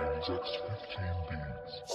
James X15 Beats.